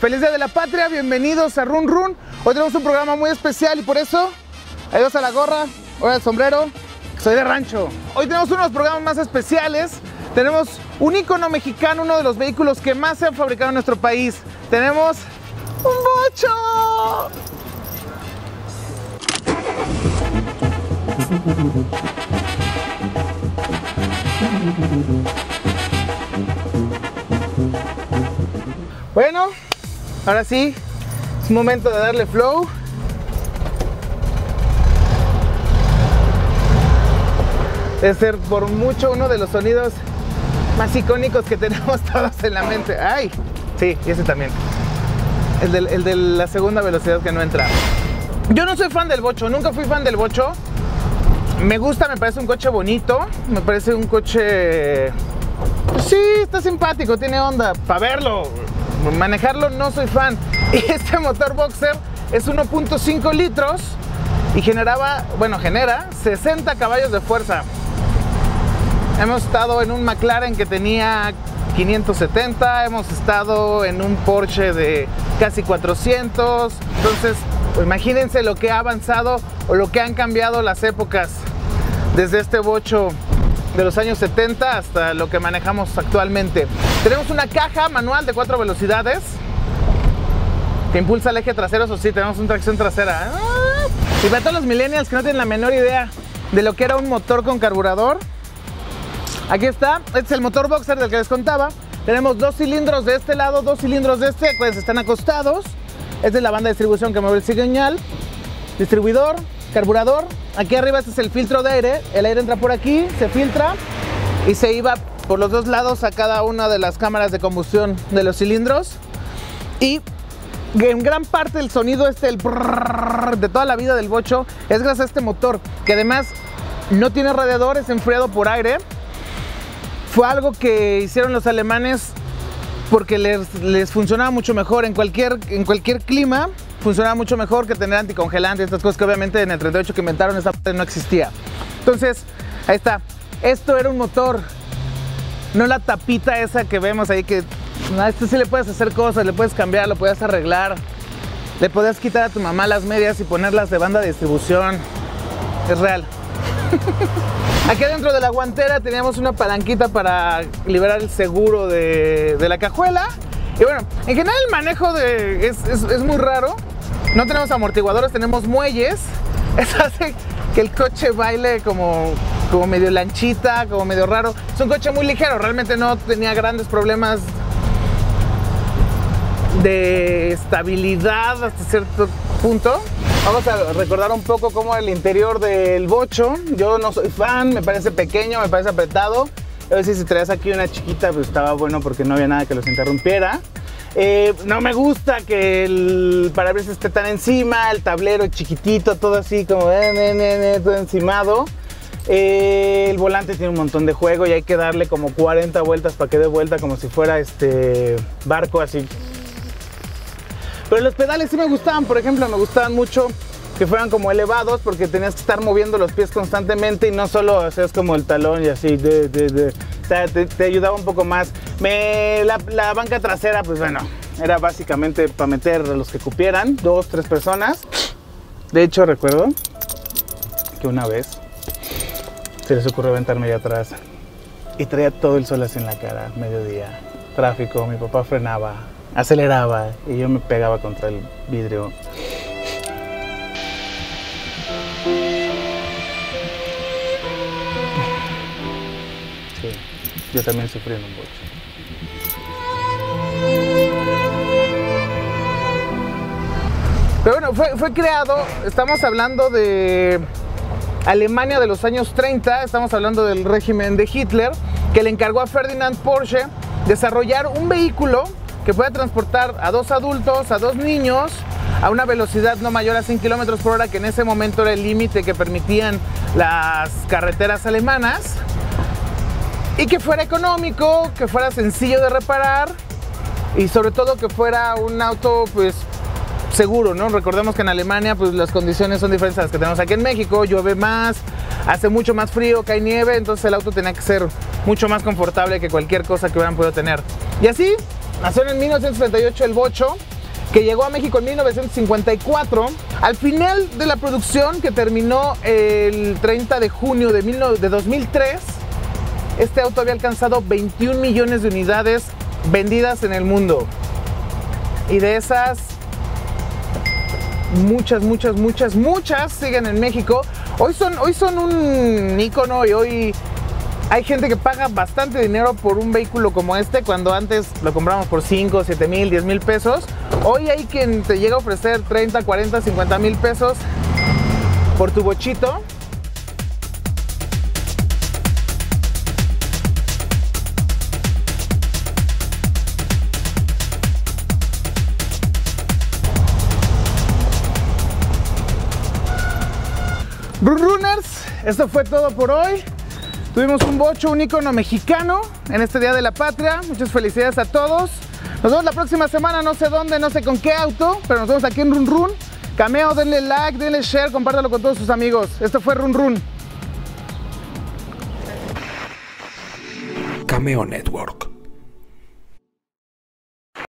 Feliz Día de la Patria, bienvenidos a Run Run. Hoy tenemos un programa muy especial y por eso, adiós a la gorra, hoy al sombrero, soy de rancho. Hoy tenemos unos programas más especiales. Tenemos un icono mexicano, uno de los vehículos que más se han fabricado en nuestro país. Tenemos un bocho. Bueno, ahora sí, es momento de darle flow. Es ser por mucho uno de los sonidos más icónicos que tenemos todos en la mente. ¡Ay! Sí, ese también. El, del- el de la segunda velocidad que no entra. Yo no soy fan del bocho, nunca fui fan del bocho. Me gusta, me parece un coche bonito, me parece un coche... pues Sí, está simpático, tiene onda, para verlo. Manejarlo no soy fan. Y este motor boxer es 1.5 litros y generaba, bueno, genera 60 caballos de fuerza. Hemos estado en un McLaren que tenía 570, hemos estado en un Porsche de casi 400. Entonces, imagínense lo que ha avanzado o lo que han cambiado las épocas desde este bocho de los años 70 hasta lo que manejamos actualmente. Tenemos una caja manual de cuatro velocidades que impulsa el eje trasero, eso sí, tenemos una tracción trasera. Ah, Y para todos los millennials que no tienen la menor idea de lo que era un motor con carburador, Aquí está, este es el motor boxer del que les contaba. Tenemos dos cilindros de este lado, dos cilindros de este, pues están acostados. Esta es la banda de distribución que mueve el cigüeñal. Distribuidor, carburador. Aquí arriba este es el filtro de aire. El aire entra por aquí, se filtra y se iba por los dos lados a cada una de las cámaras de combustión de los cilindros. Y en gran parte el sonido este, de toda la vida del bocho, es gracias a este motor, que además no tiene radiador, es enfriado por aire. Fue algo que hicieron los alemanes porque les, les funcionaba mucho mejor en cualquier, en cualquier clima. Funcionaba mucho mejor que tener anticongelante, estas cosas que obviamente en el 38 que inventaron esa parte no existía. Entonces, ahí está. Esto era un motor, no la tapita esa que vemos ahí que a este sí le puedes hacer cosas, le puedes cambiar, lo puedes arreglar. Le podías quitar a tu mamá las medias y ponerlas de banda de distribución. Es real. Aquí adentro de la guantera teníamos una palanquita para liberar el seguro de, de la cajuela. Y bueno, en general el manejo de, es, es- es muy raro. No tenemos amortiguadores, tenemos muelles. Eso hace que el coche baile como, como medio lanchita, como medio raro. Es un coche muy ligero, realmente no tenía grandes problemas de estabilidad hasta cierto punto. Vamos a recordar un poco cómo el interior del bocho. Yo no soy fan, me parece pequeño, me parece apretado. A ver si si traías aquí una chiquita, pues estaba bueno porque no había nada que los interrumpiera. Eh, no me gusta que el parabrisas esté tan encima, el tablero chiquitito, todo así como eh, ne, todo encimado. El volante tiene un montón de juego y hay que darle como 40 vueltas para que dé vuelta como si fuera este barco así pero los pedales sí me gustaban, por ejemplo, me gustaban mucho que fueran como elevados porque tenías que estar moviendo los pies constantemente y no solo hacías como el talón y así, o sea, te, te ayudaba un poco más. Me, la, la banca trasera, pues bueno, era básicamente para meter a los que cupieran, dos, tres personas. De hecho, recuerdo que una vez se les ocurrió aventarme allá atrás y traía todo el sol así en la cara, mediodía, tráfico, mi papá frenaba, aceleraba y yo me pegaba contra el vidrio. Sí, yo también sufrí en un boche. Pero bueno, fue, fue creado, estamos hablando de Alemania de los años 30, estamos hablando del régimen de Hitler, que le encargó a Ferdinand Porsche desarrollar un vehículo que pueda transportar a dos adultos, a dos niños, a una velocidad no mayor a 100 kilómetros por hora, que en ese momento era el límite que permitían las carreteras alemanas, y que fuera económico, que fuera sencillo de reparar y sobre todo que fuera un auto pues seguro, ¿no? Recordemos que en Alemania pues las condiciones son diferentes a las que tenemos aquí en México, llueve más, hace mucho más frío, cae nieve, entonces el auto tenía que ser mucho más confortable que cualquier cosa que hubieran podido tener. Y así nació en 1938 el Bocho, que llegó a México en 1954. Al final de la producción, que terminó el 30 de junio de, 2003, este auto había alcanzado 21 millones de unidades vendidas en el mundo. Y de esas, muchas, muchas, muchas, muchas siguen en México. Hoy son, hoy son un icono y hoy hay gente que paga bastante dinero por un vehículo como este cuando antes lo compramos por 5, 7 mil, 10 mil pesos. Hoy hay quien te llega a ofrecer 30, 40, 50 mil pesos por tu bochito. Runners, esto fue todo por hoy. Tuvimos un bocho, un icono mexicano en este Día de la Patria. Muchas felicidades a todos. Nos vemos la próxima semana, no sé dónde, no sé con qué auto, pero nos vemos aquí en Run Run. Cameo, denle like, denle share, compártalo con todos sus amigos. Esto fue Run Run. Cameo Network.